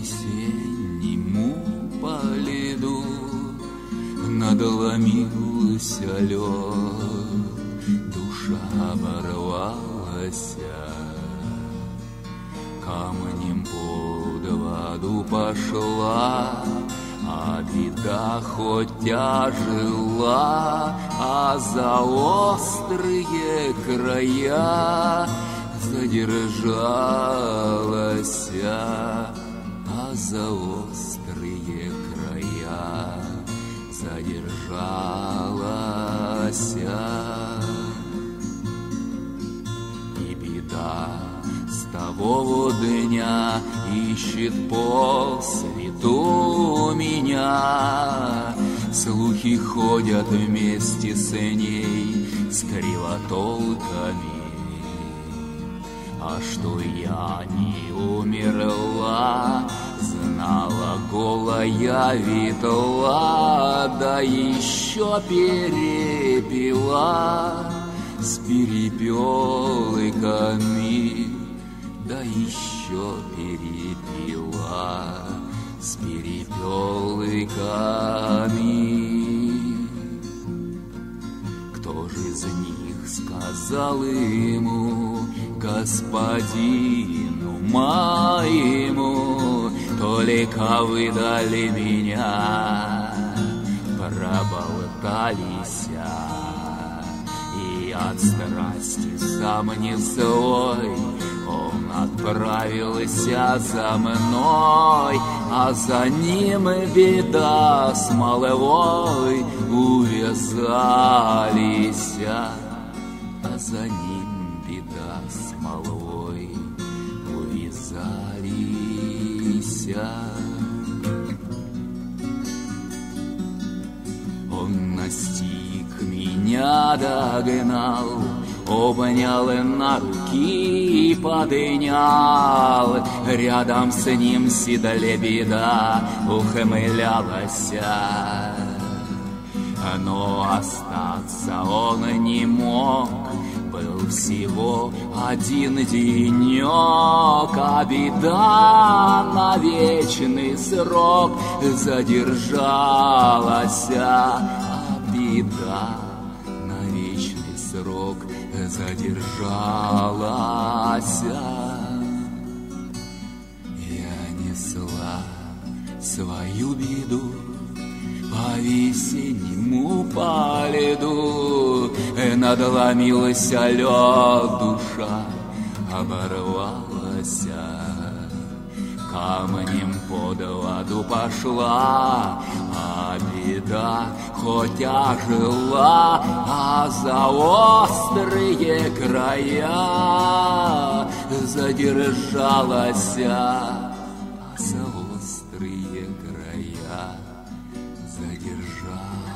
весеннему поледу надломился лед, душа оборвалась, камнем под воду пошла, а беда хоть тяжела, а за острые края задержалась за острые края задержалась. И беда с того дня ищет по свету меня. Слухи ходят вместе с ней, с кривотолками. А что я не умерла, голая витла, да еще перепила с перепелыками, да еще перепила с перепелыками. Кто же из них сказал ему, господину моему, только выдали меня, проболтались, и от страсти сам не злой, он отправился за мной, а за ним беда с маловой. Увязались, а за ним беда с малой увязались. Он настиг меня, догнал, обнял на руки и поднял. Рядом с ним седле беда ухмылялась. Но остаться он не мог, всего один денек, а беда на вечный срок задержалась, а беда на вечный срок задержалась. Я несла свою беду по надломилась лед душа, оборвалась. Камнем под воду пошла, а беда хоть ожила, а за острые края задержалась. А за острые края задержалась.